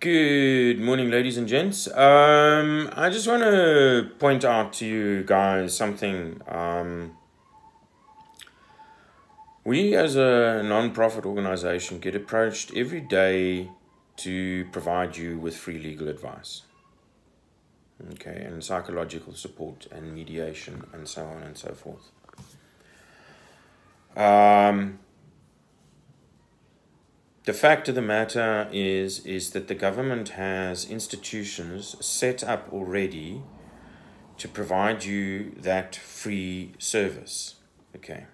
Good morning, ladies and gents. Um, I just want to point out to you guys something. Um, we, as a non profit organization, get approached every day to provide you with free legal advice. Okay, and psychological support and mediation and so on and so forth. Um, the fact of the matter is is that the government has institutions set up already to provide you that free service. Okay.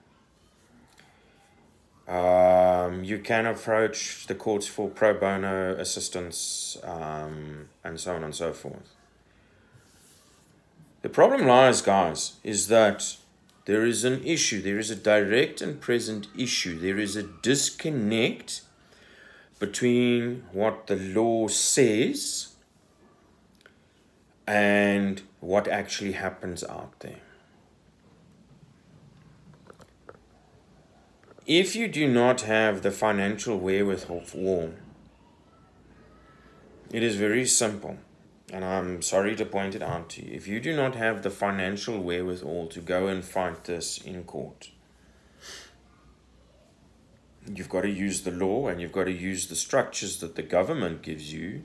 Um, you can approach the courts for pro bono assistance um, and so on and so forth. The problem lies, guys, is that there is an issue. There is a direct and present issue. There is a disconnect between what the law says and what actually happens out there. If you do not have the financial wherewithal, it is very simple, and I'm sorry to point it out to you. If you do not have the financial wherewithal to go and fight this in court, you've got to use the law and you've got to use the structures that the government gives you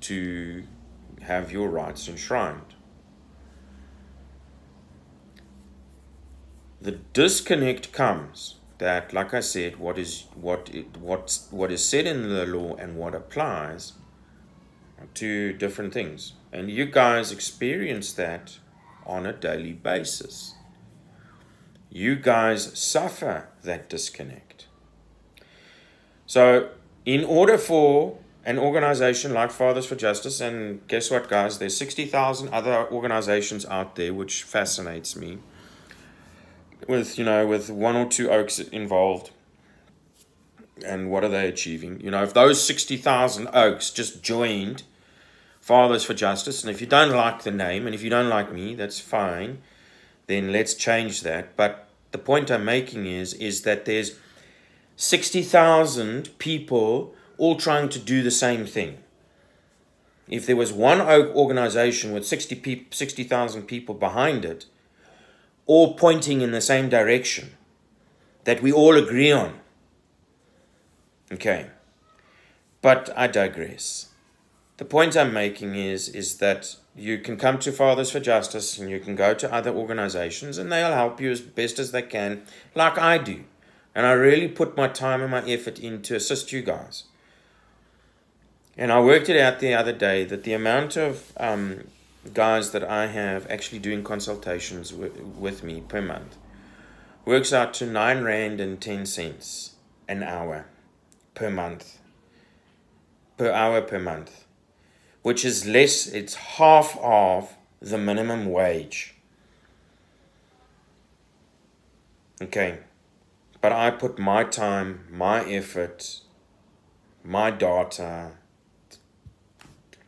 to have your rights enshrined. The disconnect comes that, like I said, what is what it, what what is said in the law and what applies are two different things, and you guys experience that on a daily basis you guys suffer that disconnect. So, in order for an organization like Fathers for Justice, and guess what, guys? There's 60,000 other organizations out there, which fascinates me, with, you know, with one or two oaks involved. And what are they achieving? You know, if those 60,000 oaks just joined Fathers for Justice, and if you don't like the name, and if you don't like me, that's fine then let's change that. But the point I'm making is, is that there's 60,000 people all trying to do the same thing. If there was one organization with 60,000 60, people behind it, all pointing in the same direction that we all agree on. Okay. But I digress. The point I'm making is, is that you can come to Fathers for Justice and you can go to other organizations and they'll help you as best as they can, like I do. And I really put my time and my effort in to assist you guys. And I worked it out the other day that the amount of um, guys that I have actually doing consultations with, with me per month works out to 9 Rand and 10 cents an hour per month. Per hour per month which is less, it's half of the minimum wage. Okay, but I put my time, my effort, my data,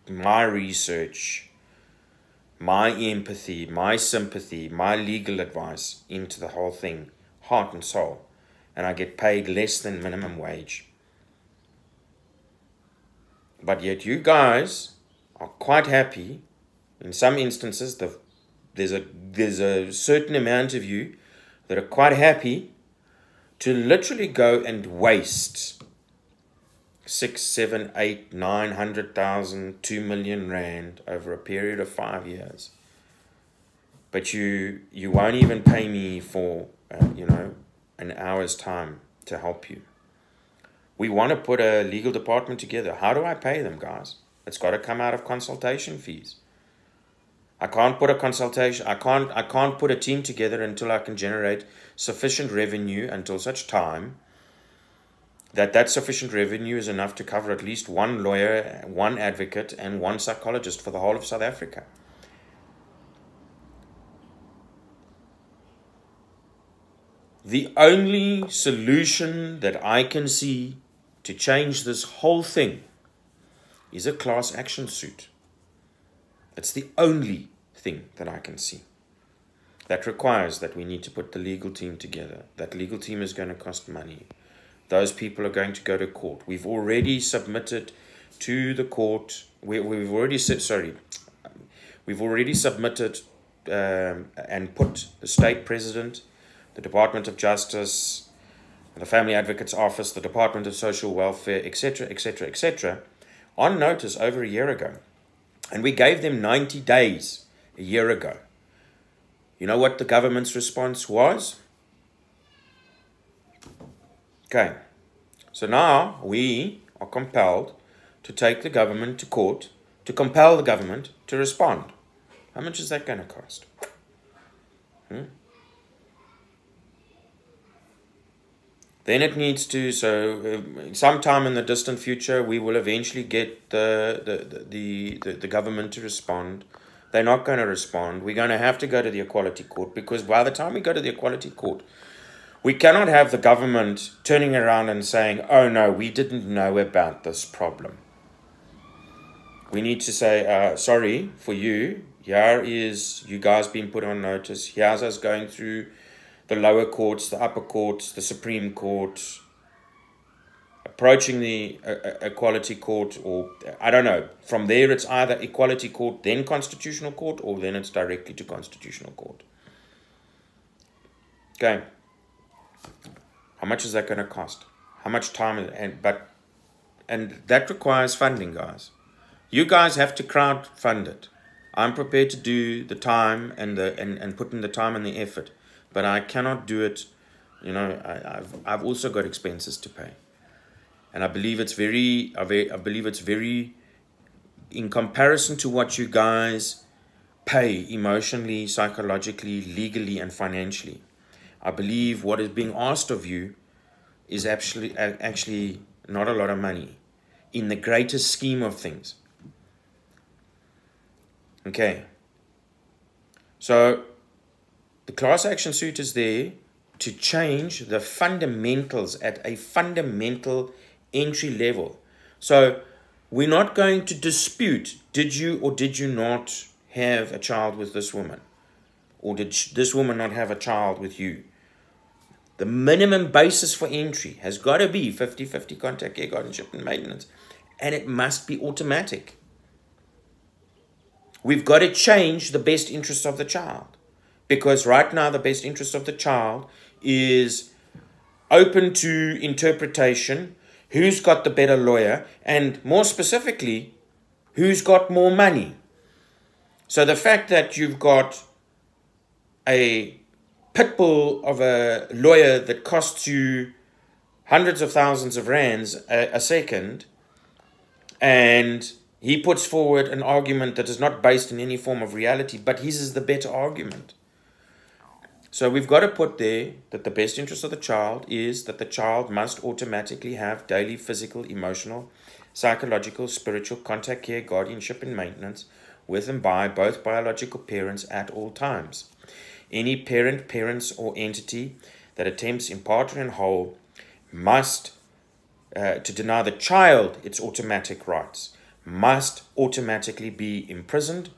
my research, my empathy, my sympathy, my legal advice into the whole thing, heart and soul, and I get paid less than minimum wage. But yet, you guys are quite happy. In some instances, the, there's a there's a certain amount of you that are quite happy to literally go and waste six, seven, eight, nine hundred thousand, two million rand over a period of five years. But you you won't even pay me for uh, you know an hour's time to help you. We want to put a legal department together. How do I pay them, guys? It's got to come out of consultation fees. I can't put a consultation I can't I can't put a team together until I can generate sufficient revenue until such time that that sufficient revenue is enough to cover at least one lawyer, one advocate and one psychologist for the whole of South Africa. The only solution that I can see to change this whole thing is a class action suit. It's the only thing that I can see. That requires that we need to put the legal team together. That legal team is going to cost money. those people are going to go to court. We've already submitted to the court. We, we've already said, sorry, we've already submitted um, and put the state president, the Department of Justice, the Family Advocate's Office, the Department of Social Welfare, etc., etc., etc., on notice over a year ago. And we gave them 90 days a year ago. You know what the government's response was? Okay, so now we are compelled to take the government to court to compel the government to respond. How much is that going to cost? Hmm? Then it needs to, so uh, sometime in the distant future, we will eventually get the, the, the, the, the government to respond. They're not going to respond. We're going to have to go to the Equality Court because by the time we go to the Equality Court, we cannot have the government turning around and saying, oh no, we didn't know about this problem. We need to say, uh, sorry for you. Here is you guys being put on notice. Here's us going through the lower courts, the upper courts, the Supreme Court, approaching the uh, uh Equality Court, or I don't know. From there, it's either Equality Court, then Constitutional Court, or then it's directly to Constitutional Court. Okay. How much is that going to cost? How much time? And but, and that requires funding, guys. You guys have to crowd fund it. I'm prepared to do the time and the and, and put in the time and the effort, but I cannot do it. You know, I, I've I've also got expenses to pay, and I believe it's very I, I believe it's very in comparison to what you guys pay emotionally, psychologically, legally, and financially. I believe what is being asked of you is actually actually not a lot of money in the greater scheme of things. Okay. So class action suit is there to change the fundamentals at a fundamental entry level. So we're not going to dispute did you or did you not have a child with this woman? Or did this woman not have a child with you? The minimum basis for entry has got to be 50-50 contact care, guardianship and maintenance. And it must be automatic. We've got to change the best interest of the child. Because right now the best interest of the child is open to interpretation. Who's got the better lawyer? And more specifically, who's got more money? So the fact that you've got a pitbull of a lawyer that costs you hundreds of thousands of rands a, a second and he puts forward an argument that is not based in any form of reality, but his is the better argument. So we've got to put there that the best interest of the child is that the child must automatically have daily physical, emotional, psychological, spiritual contact care, guardianship, and maintenance with and by both biological parents at all times. Any parent, parents, or entity that attempts in part or in whole must, uh, to deny the child its automatic rights, must automatically be imprisoned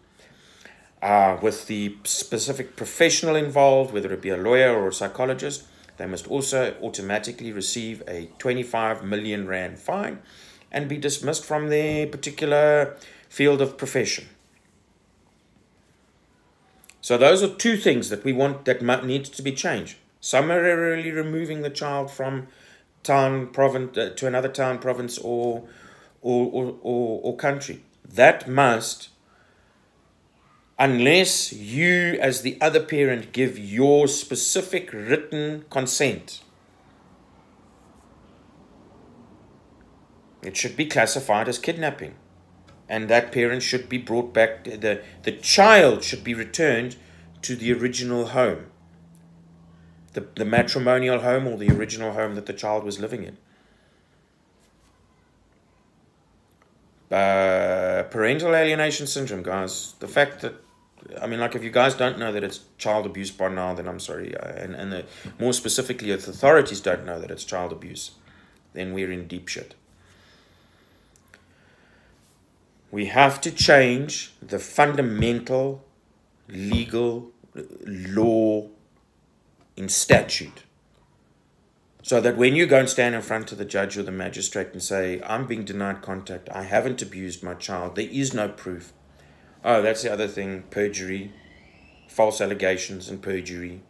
uh, with the specific professional involved, whether it be a lawyer or a psychologist. They must also automatically receive a 25 million rand fine and be dismissed from their particular field of profession. So those are two things that we want that needs to be changed. Summarily removing the child from town, province uh, to another town, province, or or, or, or, or country. That must, unless you as the other parent give your specific written consent, it should be classified as kidnapping. And that parent should be brought back the the child should be returned to the original home. The, the matrimonial home or the original home that the child was living in. Uh, parental alienation syndrome guys. The fact that I mean, like, if you guys don't know that it's child abuse by now, then I'm sorry. Uh, and and the, more specifically, if authorities don't know that it's child abuse, then we're in deep shit. We have to change the fundamental legal law in statute So that when you go and stand in front of the judge or the magistrate and say, I'm being denied contact, I haven't abused my child, there is no proof. Oh, that's the other thing perjury, false allegations, and perjury.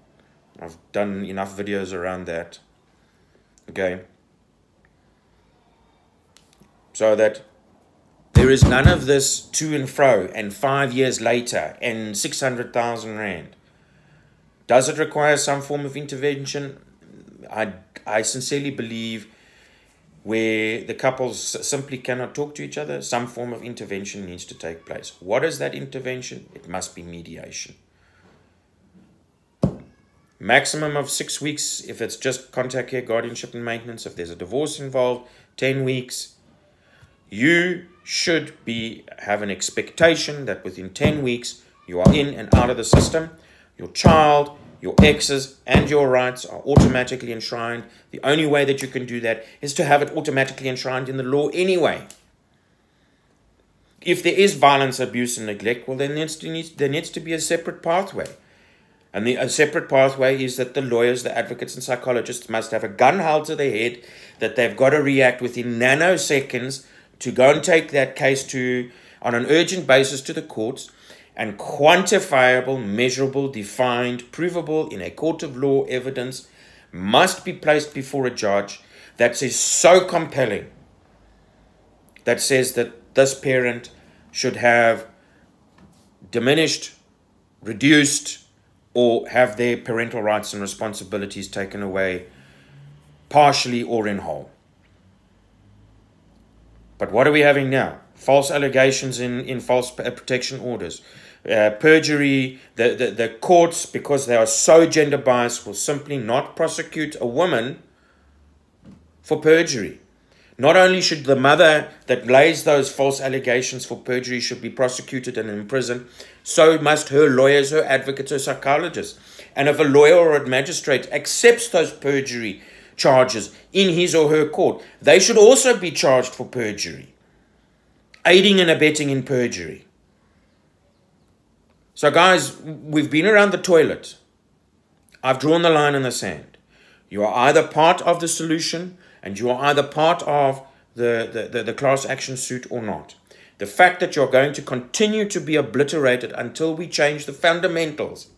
I've done enough videos around that. Okay. So that there is none of this to and fro and five years later and 600,000 Rand. Does it require some form of intervention? I, I sincerely believe where the couples simply cannot talk to each other, some form of intervention needs to take place. What is that intervention? It must be mediation. Maximum of six weeks if it's just contact care, guardianship, and maintenance. If there's a divorce involved, 10 weeks. You should be have an expectation that within 10 weeks you are in and out of the system. Your child, your exes, and your rights are automatically enshrined. The only way that you can do that is to have it automatically enshrined in the law anyway. If there is violence, abuse, and neglect, well, then there needs to, there needs to be a separate pathway. And the, a separate pathway is that the lawyers, the advocates, and psychologists must have a gun held to their head that they've got to react within nanoseconds to go and take that case to on an urgent basis to the courts and quantifiable, measurable, defined, provable in a court of law evidence must be placed before a judge that is so compelling that says that this parent should have diminished, reduced, or have their parental rights and responsibilities taken away partially or in whole. But what are we having now? False allegations in, in false protection orders. Uh, perjury, the, the, the courts, because they are so gender biased, will simply not prosecute a woman for perjury. Not only should the mother that lays those false allegations for perjury should be prosecuted and imprisoned, so must her lawyers, her advocates, her psychologists. And if a lawyer or a magistrate accepts those perjury charges in his or her court, they should also be charged for perjury, aiding and abetting in perjury. So, guys, we've been around the toilet. I've drawn the line in the sand. You are either part of the solution and you are either part of the, the, the, the class action suit or not. The fact that you're going to continue to be obliterated until we change the fundamentals.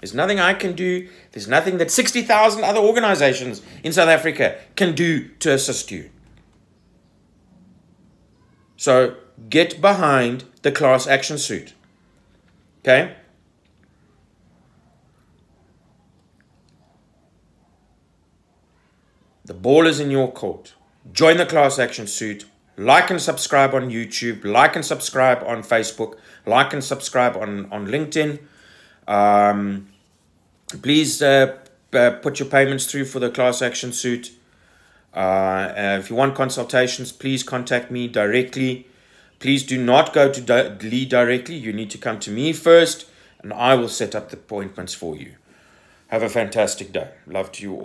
There's nothing I can do. There's nothing that 60,000 other organizations in South Africa can do to assist you. So get behind the class action suit. Okay? The ball is in your court. Join the class action suit. Like and subscribe on YouTube. Like and subscribe on Facebook. Like and subscribe on, on LinkedIn. Um, please uh, uh, put your payments through for the class action suit. Uh, uh if you want consultations, please contact me directly. Please do not go to Lee directly. You need to come to me first, and I will set up the appointments for you. Have a fantastic day. Love to you all.